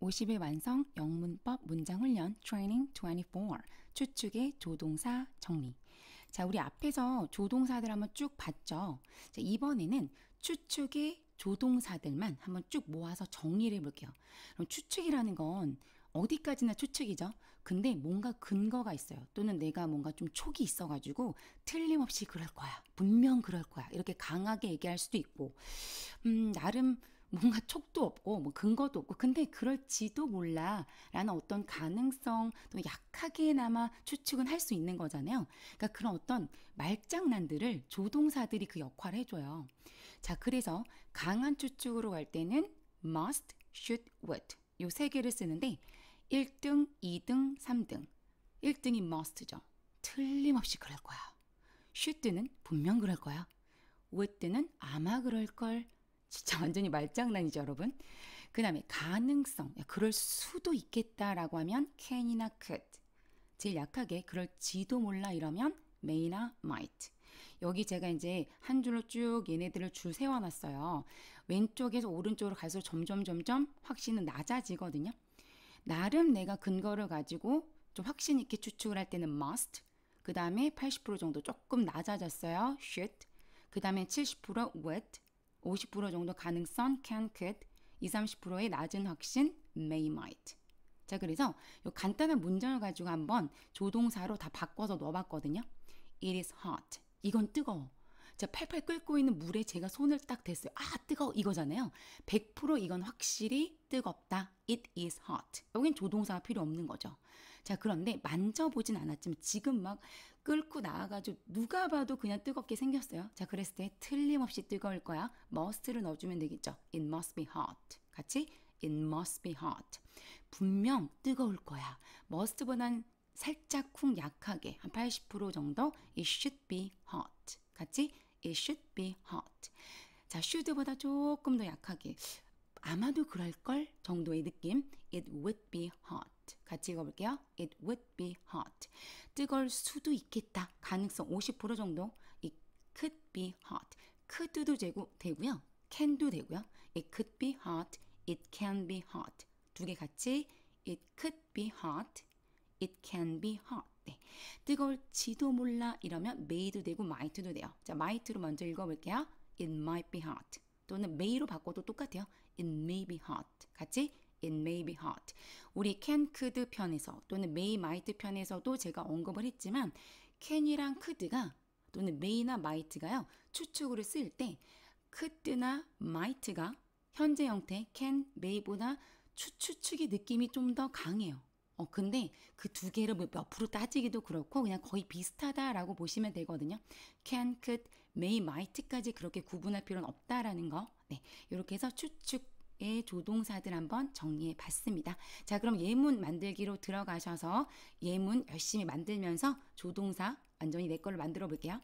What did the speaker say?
50일 완성 영문법 문장 훈련 트레이닝 24 추측의 조동사 정리. 자, 우리 앞에서 조동사들 한번 쭉 봤죠. 자, 이번에는 추측의 조동사들만 한번 쭉 모아서 정리를 해볼게요. 그럼 추측이라는 건 어디까지나 추측이죠. 근데 뭔가 근거가 있어요. 또는 내가 뭔가 좀 촉이 있어가지고 틀림없이 그럴 거야. 분명 그럴 거야. 이렇게 강하게 얘기할 수도 있고, 음, 나름 뭔가 촉도 없고 뭐 근거도 없고 근데 그럴지도 몰라라는 어떤 가능성 또 약하게나마 추측은 할 수 있는 거잖아요. 그러니까 그런 어떤 말장난들을 조동사들이 그 역할을 해줘요. 자 그래서 강한 추측으로 갈 때는 must, should, would 요 세 개를 쓰는데 1등, 2등, 3등 1등이 must죠. 틀림없이 그럴 거야. should는 분명 그럴 거야. would는 아마 그럴 걸. 진짜 완전히 말장난이죠, 여러분. 그 다음에 가능성. 야, 그럴 수도 있겠다라고 하면 can이나 could. 제일 약하게 그럴지도 몰라 이러면 may나 might. 여기 제가 이제 한 줄로 쭉 얘네들을 줄 세워놨어요. 왼쪽에서 오른쪽으로 갈수록 점점 점점 확신은 낮아지거든요. 나름 내가 근거를 가지고 좀 확신 있게 추측을 할 때는 must. 그 다음에 80% 정도 조금 낮아졌어요. should. 그 다음에 70% would. 50% 정도 가능성 can, could, 20, 30%의 낮은 확신 may, might. 자, 그래서 요 간단한 문장을 가지고 한번 조동사로 다 바꿔서 넣어봤거든요. It is hot. 이건 뜨거워. 자, 팔팔 끓고 있는 물에 제가 손을 딱 댔어요. 아, 뜨거워. 이거잖아요. 100% 이건 확실히 뜨겁다. It is hot. 여긴 조동사가 필요 없는 거죠. 자, 그런데 만져보진 않았지만 지금 막 끓고 나와가지고 누가 봐도 그냥 뜨겁게 생겼어요. 자, 그랬을 때 틀림없이 뜨거울 거야. must를 넣어주면 되겠죠. It must be hot. 같이 It must be hot. 분명 뜨거울 거야. must보단 살짝 쿵 약하게 한 80% 정도 It should be hot. 같이 It should be hot. 자, should보다 조금 더 약하게 아마도 그럴걸 정도의 느낌 It would be hot. 같이 읽어볼게요. It would be hot. 뜨거울 수도 있겠다. 가능성 50% 정도. It could be hot. could도 되고, 되고요. can도 되고요. It could be hot. It can be hot. 두 개 같이 It could be hot. It can be hot. 네. 뜨거울지도 몰라 이러면 may도 되고 might도 돼요. 자, might로 먼저 읽어볼게요. It might be hot. 또는 may로 바꿔도 똑같아요. It may be hot. 같이 It may be hot. 우리 can, could 편에서 또는 may, might 편에서도 제가 언급을 했지만 can이랑 could가 또는 may나 might가요. 추측으로 쓰일 때 could나 might가 현재 형태 can, may보다 추측의 느낌이 좀 더 강해요. 어, 근데 그 두 개를 뭐 옆으로 따지기도 그렇고 그냥 거의 비슷하다라고 보시면 되거든요. can, could, may, might까지 그렇게 구분할 필요는 없다라는 거. 네. 이렇게 해서 추측 의 조동사들 한번 정리해 봤습니다. 자, 그럼 예문 만들기로 들어가셔서 예문 열심히 만들면서 조동사 완전히 내 걸로 만들어 볼게요.